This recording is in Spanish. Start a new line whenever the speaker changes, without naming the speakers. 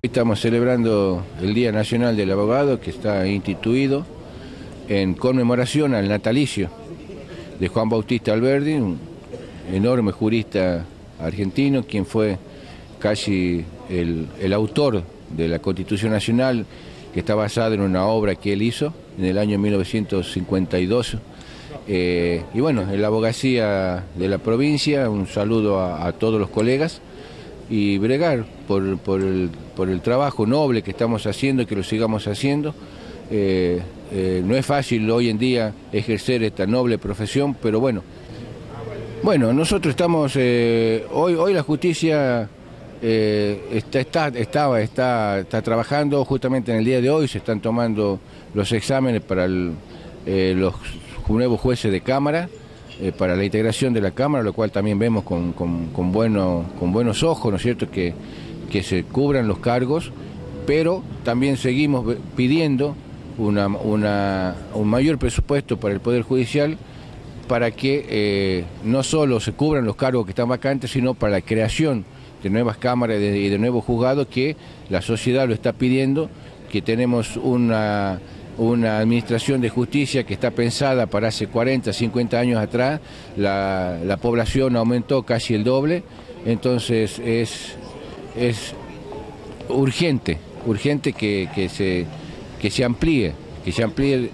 Estamos celebrando el Día Nacional del Abogado que está instituido en conmemoración al natalicio de Juan Bautista Alberdi, un enorme jurista argentino, quien fue casi el, autor de la Constitución Nacional, que está basada en una obra que él hizo en el año 1952. Eh, y bueno, en la abogacía de la provincia, un saludo a, todos los colegas y bregar por, el, trabajo noble que estamos haciendo y que lo sigamos haciendo. Eh, eh, no es fácil hoy en día ejercer esta noble profesión, pero bueno. Bueno, nosotros estamos, hoy, hoy la justicia está, estaba, está, está trabajando justamente en el día de hoy, se están tomando los exámenes para los nuevos jueces de Cámara eh, para la integración de la Cámara, lo cual también vemos con, con, buenos ojos, ¿no es cierto?, que, que se cubran los cargos, pero también seguimos pidiendo una, un mayor presupuesto para el Poder Judicial para que eh, no solo se cubran los cargos que están vacantes, sino para la creación de nuevas cámaras y de nuevos juzgados que la sociedad lo está pidiendo, que tenemos una una administración de justicia que está pensada para hace 40, 50 años atrás, la, población aumentó casi el doble, entonces es, es urgente, urgente que, se, que se amplíe, que se amplíe